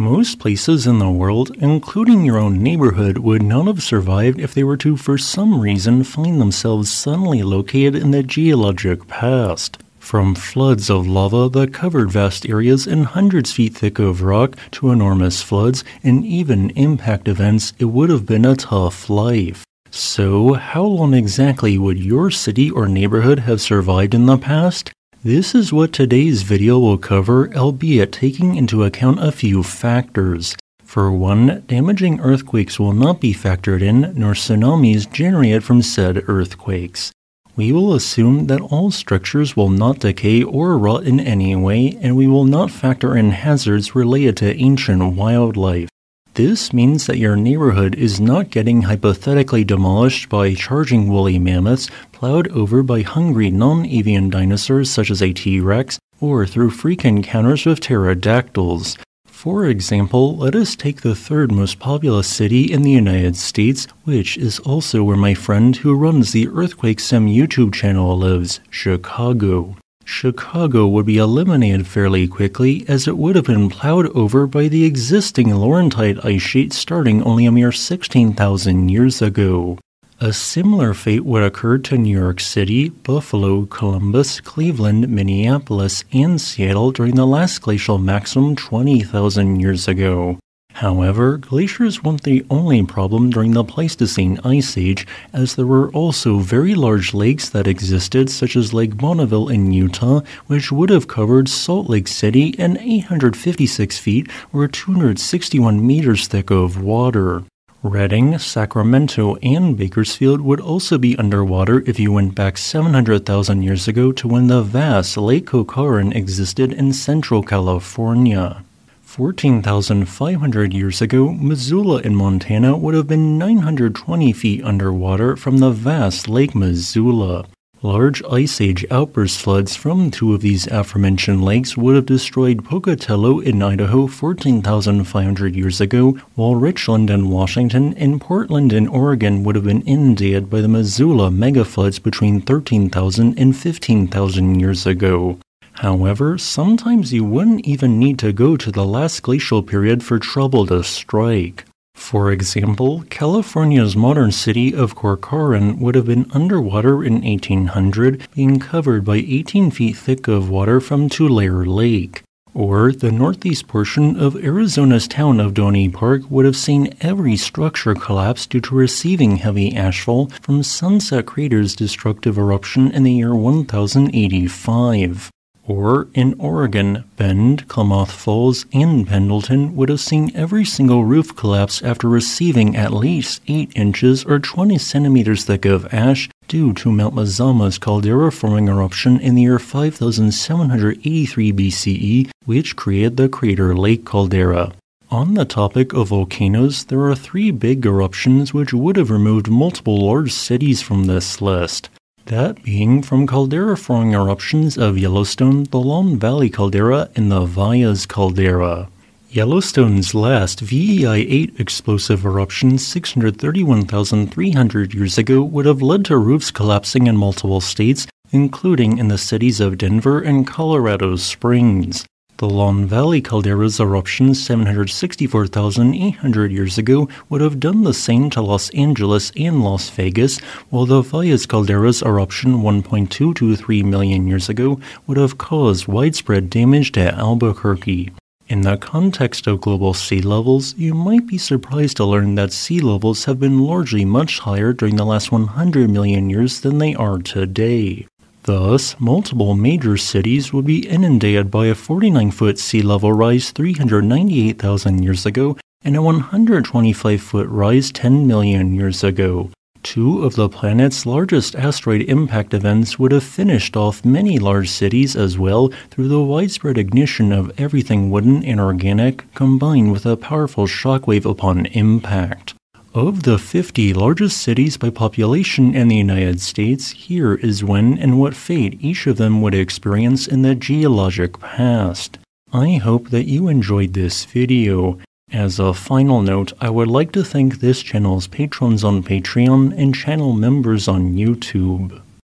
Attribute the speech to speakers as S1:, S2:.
S1: Most places in the world, including your own neighborhood, would not have survived if they were to, for some reason, find themselves suddenly located in the geologic past. From floods of lava that covered vast areas and hundreds feet thick of rock to enormous floods and even impact events, it would have been a tough life. So, how long exactly would your city or neighborhood have survived in the past? This is what today's video will cover, albeit taking into account a few factors. For one, damaging earthquakes will not be factored in, nor tsunamis generated from said earthquakes. We will assume that all structures will not decay or rot in any way, and we will not factor in hazards related to ancient wildlife. This means that your neighborhood is not getting hypothetically demolished by charging woolly mammoths, plowed over by hungry non avian dinosaurs such as a T Rex, or through freak encounters with pterodactyls. For example, let us take the third most populous city in the United States, which is also where my friend who runs the Earthquake Sim YouTube channel lives Chicago. Chicago would be eliminated fairly quickly as it would have been plowed over by the existing Laurentide ice sheet starting only a mere 16,000 years ago. A similar fate would occur to New York City, Buffalo, Columbus, Cleveland, Minneapolis, and Seattle during the last glacial maximum 20,000 years ago. However, glaciers weren't the only problem during the Pleistocene Ice Age, as there were also very large lakes that existed, such as Lake Bonneville in Utah, which would have covered Salt Lake City and 856 feet or 261 meters thick of water. Redding, Sacramento, and Bakersfield would also be underwater if you went back 700,000 years ago to when the vast Lake Corcoran existed in central California. 14,500 years ago, Missoula in Montana would have been 920 feet underwater from the vast Lake Missoula. Large Ice Age outburst floods from two of these aforementioned lakes would have destroyed Pocatello in Idaho 14,500 years ago, while Richland in Washington and Portland in Oregon would have been inundated by the Missoula megafloods between 13,000 and 15,000 years ago. However, sometimes you wouldn't even need to go to the last glacial period for trouble to strike. For example, California's modern city of Corcoran would have been underwater in 1800, being covered by 18 feet thick of water from Tulare Lake. Or the northeast portion of Arizona's town of Doney Park would have seen every structure collapse due to receiving heavy ashfall from Sunset Crater's destructive eruption in the year 1085. Or in Oregon, Bend, Klamath Falls, and Pendleton would have seen every single roof collapse after receiving at least 8 inches or 20 centimeters thick of ash due to Mount Mazama's caldera forming eruption in the year 5783 BCE, which created the crater Lake Caldera. On the topic of volcanoes, there are three big eruptions which would have removed multiple large cities from this list. That being from caldera forming eruptions of Yellowstone, the Long Valley caldera, and the Valles caldera. Yellowstone's last VEI 8 explosive eruption 631,300 years ago would have led to roofs collapsing in multiple states, including in the cities of Denver and Colorado Springs. The Long Valley caldera's eruption 764,800 years ago would have done the same to Los Angeles and Las Vegas, while the Valles caldera's eruption 1.223 million years ago would have caused widespread damage to Albuquerque. In the context of global sea levels, you might be surprised to learn that sea levels have been largely much higher during the last 100 million years than they are today. Thus, multiple major cities would be inundated by a 49 foot sea level rise 398,000 years ago and a 125 foot rise 10 million years ago. Two of the planet's largest asteroid impact events would have finished off many large cities as well through the widespread ignition of everything wooden and organic combined with a powerful shockwave upon impact. Of the 50 largest cities by population in the United States, here is when and what fate each of them would experience in the geologic past. I hope that you enjoyed this video. As a final note, I would like to thank this channel's patrons on Patreon and channel members on YouTube.